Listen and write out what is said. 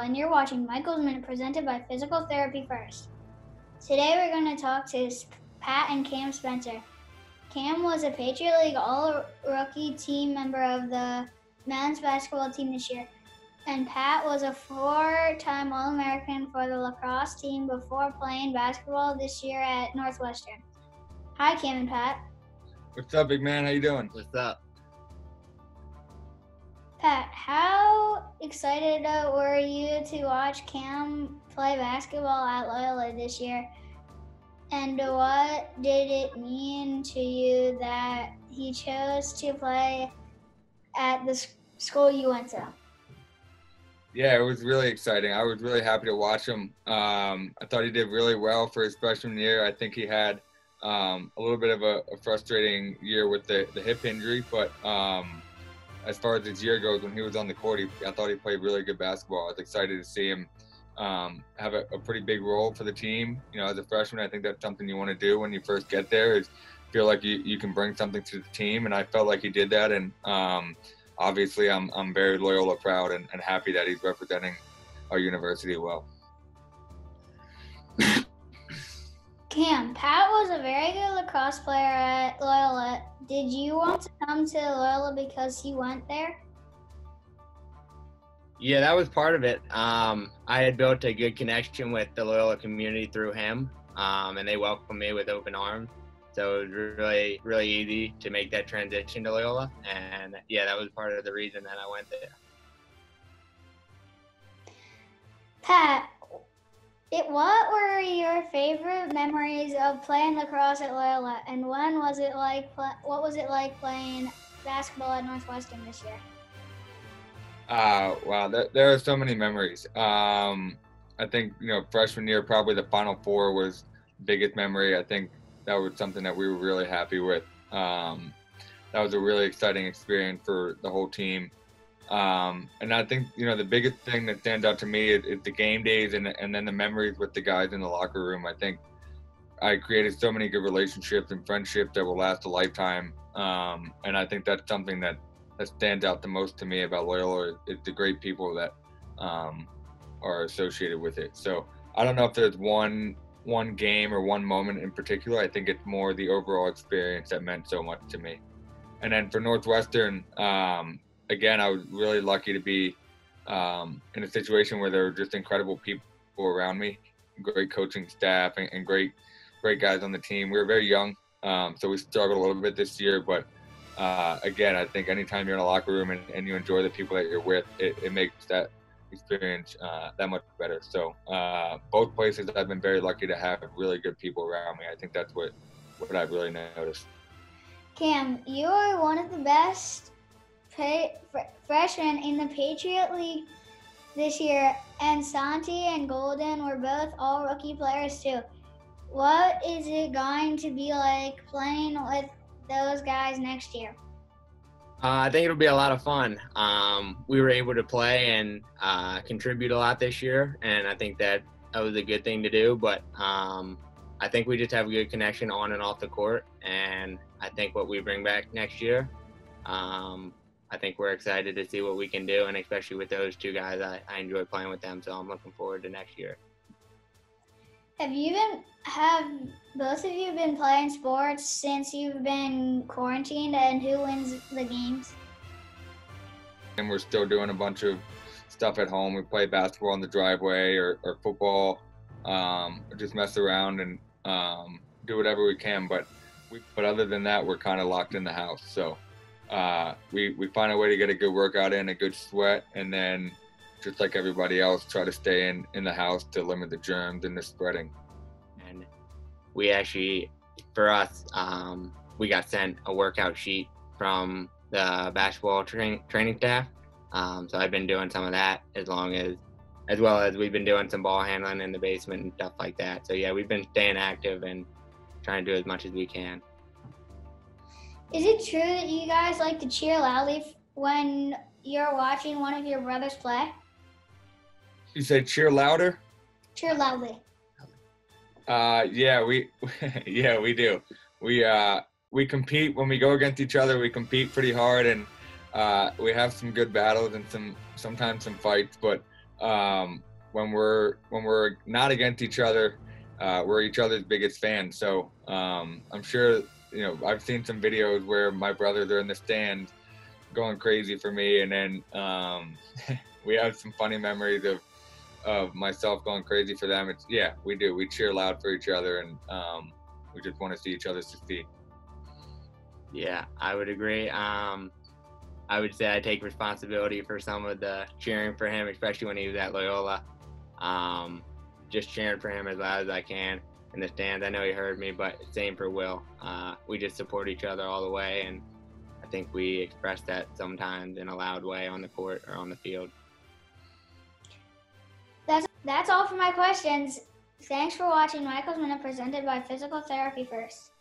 and you're watching Michael's Minute presented by Physical Therapy First. Today we're going to talk to Pat and Cam Spencer. Cam was a Patriot League All Rookie team member of the men's basketball team this year, and Pat was a four time All American for the lacrosse team before playing basketball this year at Northwestern. Hi, Cam and Pat. What's up, big man? How you doing? What's up? Pat, how excited uh, were you to watch Cam play basketball at Loyola this year? And what did it mean to you that he chose to play at the school you went to? Yeah, it was really exciting. I was really happy to watch him. Um, I thought he did really well for his freshman year. I think he had um, a little bit of a, a, frustrating year with the, the hip injury, but um, as far as his year goes, when he was on the court, he, I thought he played really good basketball. I was excited to see him um, have a, a, pretty big role for the team. You know, as a freshman, I think that's something you want to do when you first get there is feel like you, you can bring something to the team. And I felt like he did that. And um, obviously, I'm, I'm very Loyola proud and, and happy that he's representing our university well. Cam, Pat was a very good lacrosse player at Loyola. Did you want to come to Loyola because he went there? Yeah, that was part of it. Um, I had built a good connection with the Loyola community through him, um, and they welcomed me with open arms. So it was really, really easy to make that transition to Loyola. And yeah, that was part of the reason that I went there. Pat, it, what were your favorite memories of playing lacrosse at Loyola, and when was it like? What was it like playing basketball at Northwestern this year? Uh, wow, there, there are so many memories. Um, I think you know freshman year probably the Final Four was biggest memory. I think that was something that we were really happy with. Um, that was a really exciting experience for the whole team. Um, and I think you know the biggest thing that stands out to me is, is, the game days and and then the memories with the guys in the locker room. I think I created so many good relationships and friendships that will last a lifetime. Um, and I think that's something that that stands out the most to me about Loyola is the great people that um, are associated with it. So I don't know if there's one one game or one moment in particular. I think it's more the overall experience that meant so much to me. And then for Northwestern, um, again, I was really lucky to be um, in a situation where there were just incredible people around me, great coaching staff, and, and great great guys on the team. We were very young, um, so we struggled a little bit this year, but uh, again, I think anytime you're in a locker room and, and you enjoy the people that you're with, it, it makes that experience uh, that much better. So uh, both places, I've been very lucky to have really good people around me. I think that's what what I've really noticed. Cam, you are one of the best pay, freshmen in the Patriot League this year, and Santi and Golden were both all rookie players too. What is it going to be like playing with those guys next year? Uh, I think it'll be a lot of fun. Um, we were able to play and uh, contribute a lot this year, and I think that that was a good thing to do. But um, I think we just have a good connection on and off the court, and I think what we bring back next year, um, I think we're excited to see what we can do, and especially with those two guys, I, I enjoy playing with them, so I'm looking forward to next year. Have you been have both of you been playing sports since you've been quarantined and who wins the games? And we're still doing a bunch of stuff at home. We play basketball in the driveway or, or football, um, or just mess around and um, do whatever we can. But we, but other than that, we're kind of locked in the house. So uh, we we find a way to get a good workout in, a good sweat, and then just like everybody else, try to stay in, in the house to limit the germs and the spreading. And we actually, for us, um, we got sent a workout sheet from the basketball training training staff. Um, so I've been doing some of that as long as, as well as we've been doing some ball handling in the basement and stuff like that. So yeah, we've been staying active and trying to do as much as we can. Is it true that you guys like to cheer loudly when you're watching one of your brothers play? You said cheer louder? Cheer loudly. Uh, yeah, we, yeah, we do. We, uh, we compete when we go against each other. We compete pretty hard, and uh, we have some good battles and some sometimes some fights. But um, when we're when we're not against each other, uh, we're each other's biggest fans. So um, I'm sure you know I've seen some videos where my brothers are in the stands going crazy for me, and then um, we have some funny memories of of myself going crazy for them. It's yeah, we do. We cheer loud for each other, and um, we just want to see each other succeed. Yeah, I would agree. Um, I would say I take responsibility for some of the cheering for him, especially when he was at Loyola. Um, just cheering for him as loud as I can in the stands. I know he heard me, but same for Will. Uh, we just support each other all the way, and I think we express that sometimes in a loud way on the court or on the field. That's that's all for my questions. Thanks for watching Michael's Minute presented by Physical Therapy First.